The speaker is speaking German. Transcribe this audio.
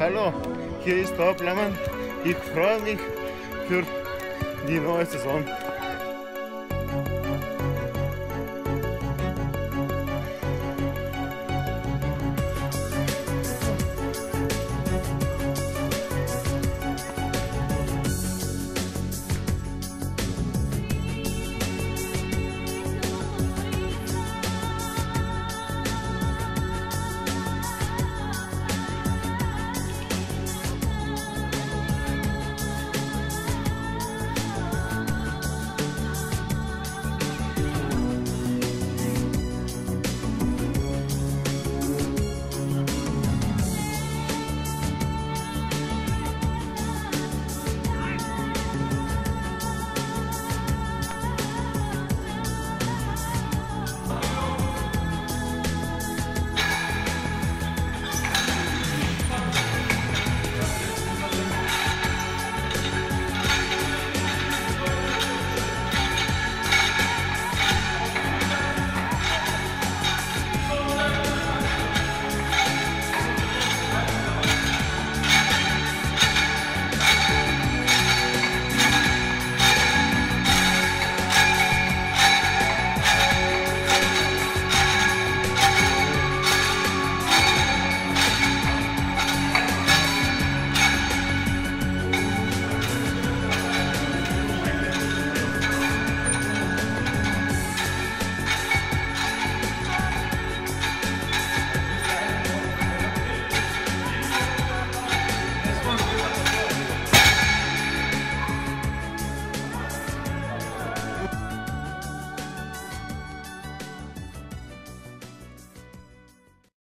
Hallo, hier ist Bob Lammann. Ich freue mich für die neue Saison.